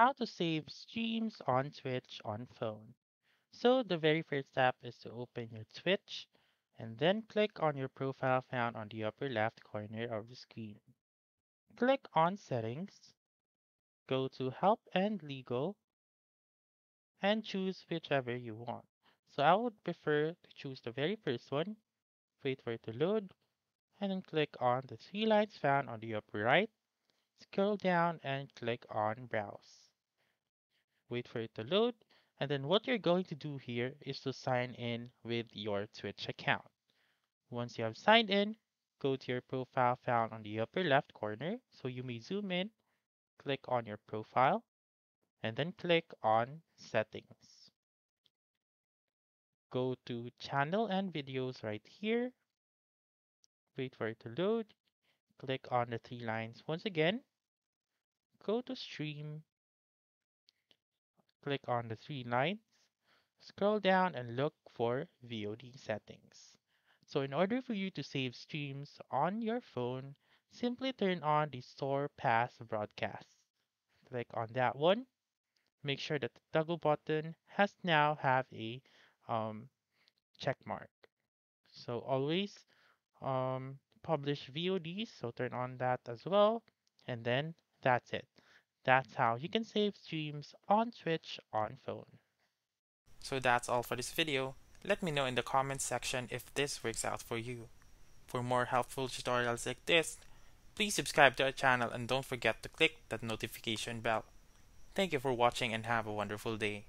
how to save streams on Twitch on phone. So the very first step is to open your Twitch and then click on your profile found on the upper left corner of the screen. Click on Settings, go to Help and Legal, and choose whichever you want. So I would prefer to choose the very first one, wait for it to load, and then click on the three lines found on the upper right, scroll down and click on Browse. Wait for it to load, and then what you're going to do here is to sign in with your Twitch account. Once you have signed in, go to your profile found on the upper left corner, so you may zoom in, click on your profile, and then click on Settings. Go to Channel and Videos right here. Wait for it to load. Click on the three lines once again. Go to Stream. Click on the three lines. Scroll down and look for VOD settings. So in order for you to save streams on your phone, simply turn on the Store past broadcast. Click on that one make sure that the toggle button has now have a um, check mark. So always um, publish VODs, so turn on that as well. And then that's it. That's how you can save streams on Twitch on phone. So that's all for this video. Let me know in the comments section if this works out for you. For more helpful tutorials like this, please subscribe to our channel and don't forget to click that notification bell. Thank you for watching and have a wonderful day.